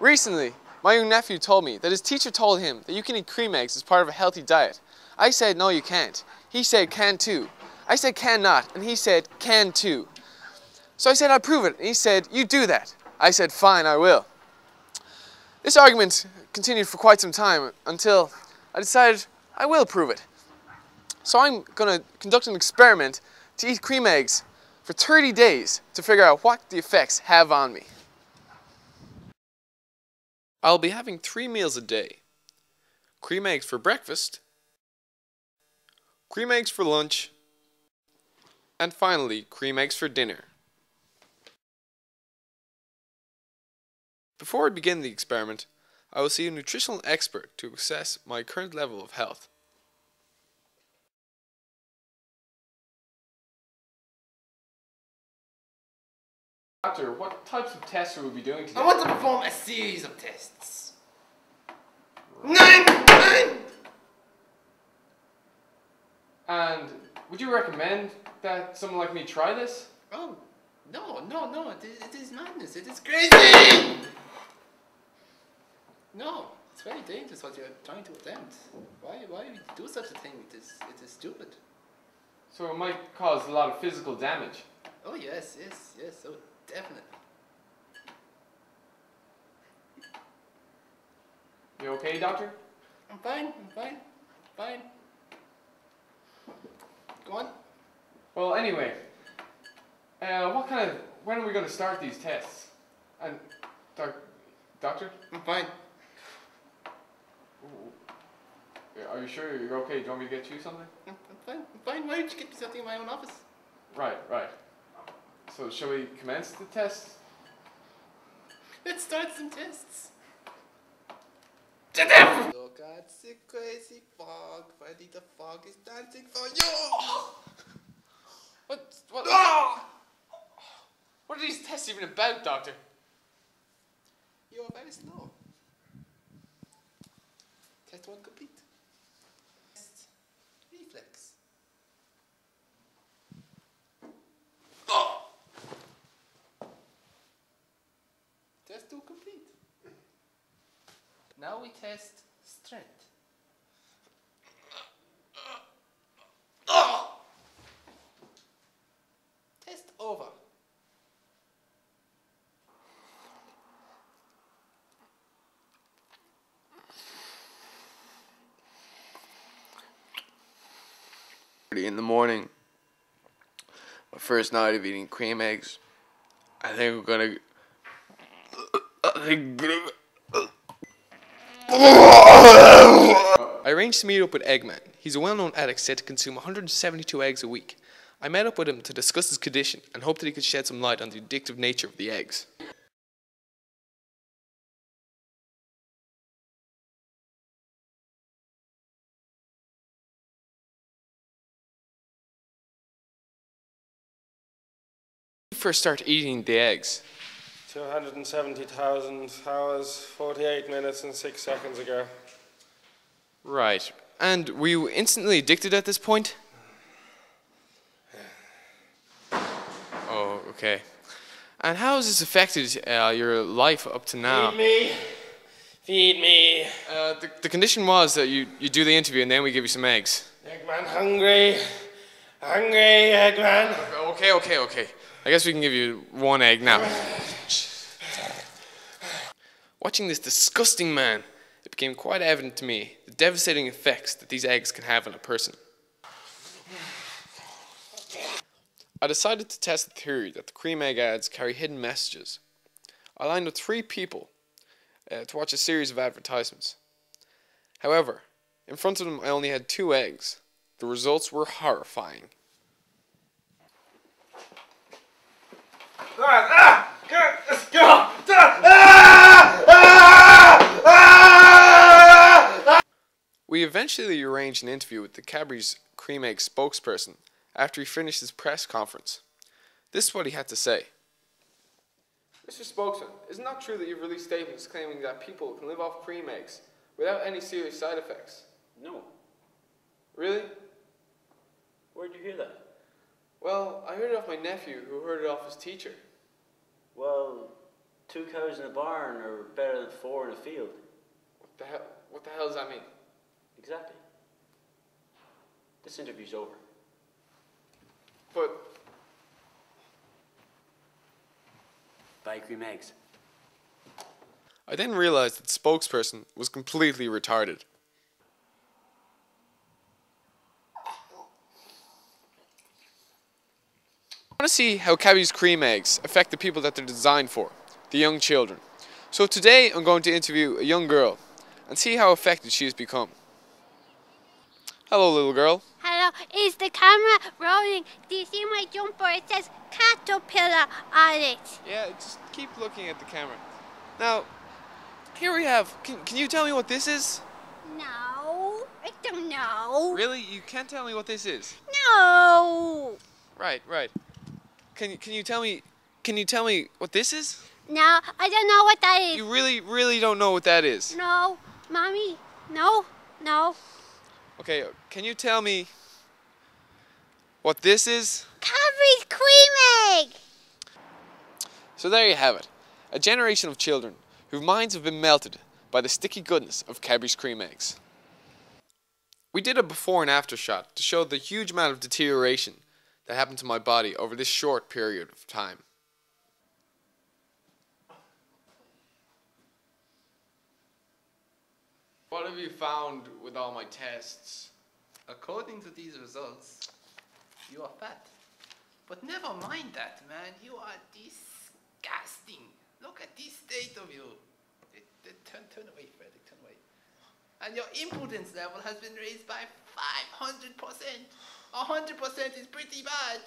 Recently, my young nephew told me that his teacher told him that you can eat creme eggs as part of a healthy diet. I said, no, you can't. He said, can too. I said, can not, and he said, can too. So I said, I'll prove it, and he said, you do that. I said, fine, I will. This argument continued for quite some time until I decided I will prove it. So I'm going to conduct an experiment to eat creme eggs for 30 days to figure out what the effects have on me. I'll be having three meals a day. Creme eggs for breakfast, creme eggs for lunch, and finally creme eggs for dinner. Before I begin the experiment, I will see a nutritional expert to assess my current level of health. Doctor, what types of tests will we be doing today? I want to perform a series of tests. Nine! Nine! And would you recommend that someone like me try this? Oh, no, no, no, it is, it is madness, it is crazy! No, it's very dangerous what you're trying to attempt. Why, why would you do such a thing? It is, it is stupid. So it might cause a lot of physical damage. Oh yes, yes, yes, oh definitely. You okay, doctor? I'm fine, I'm fine, fine. Go on. Well, anyway, uh, what kind of, when are we going to start these tests? And, doc, doctor, I'm fine. are you sure you're okay? Do you want me to get you something? I'm I'm fine, I'm fine. Why don't you get me something in my own office? Right, right. So shall we commence the test? Let's start some tests. Look at the crazy fog, Freddy the fog is dancing for you! What, what, ah! what are these tests even about, doctor? You are very slow. Test one complete. Test reflex. Test two complete. Now we test strength. Test over. In the morning, my first night of eating creme eggs. I think we're gonna. I think. I arranged to meet up with Eggman. He's a well-known addict said to consume 172 eggs a week. I met up with him to discuss his condition and hoped that he could shed some light on the addictive nature of the eggs. First start eating the eggs. 270,000 hours, 48 minutes and 6 seconds ago. Right. And were you instantly addicted at this point? Oh, okay. And how has this affected uh, your life up to now? Feed me! Feed me! Uh, the, the condition was that you, you do the interview and then we give you some eggs. Eggman hungry! Hungry, Eggman! Okay, okay, okay. I guess we can give you one egg now. Watching this disgusting man, it became quite evident to me the devastating effects that these eggs can have on a person. I decided to test the theory that the creme egg ads carry hidden messages. I lined up three people uh, to watch a series of advertisements. However, in front of them I only had two eggs. The results were horrifying. Ah, ah, let's go! Ah, ah, ah, ah. We eventually arranged an interview with the Cadbury's Creme Egg spokesperson after he finished his press conference. This is what he had to say. Mr. Spokesman, is it not true that you've released statements claiming that people can live off creme eggs without any serious side effects? No. Really? Where'd you hear that? Well, I heard it off my nephew who heard it off his teacher. Well, Two cows in a barn are better than four in a field. What the hell? What the hell does that mean? Exactly. This interview's over. But Buy creme eggs. I then realized that the spokesperson was completely retarded. I want to see how Cadbury's cream eggs affect the people that they're designed for, the young children. So today I'm going to interview a young girl and see how affected she has become. Hello, little girl. Hello, is the camera rolling? Do you see my jumper? It says caterpillar on it. Yeah, just keep looking at the camera. Now, here we have. Can, can you tell me what this is? No, I don't know. Really? You can't tell me what this is? No, Right, right. Can can you tell me can you tell me what this is? no, I don't know what that is. You really really don't know what that is. No, mommy, no, no. Okay, can you tell me what this is? Cadbury's creme egg. So there you have it. A generation of children whose minds have been melted by the sticky goodness of Cadbury's creme eggs. We did a before and after shot to show the huge amount of deterioration that happened to my body over this short period of time. What have you found with all my tests? According to these results, you are fat. But never mind that, man. You are disgusting. Look at this state of you. Eh, eh, Turn, turn away, Frederick, turn away. And your impudence level has been raised by 500%. 100% is pretty bad.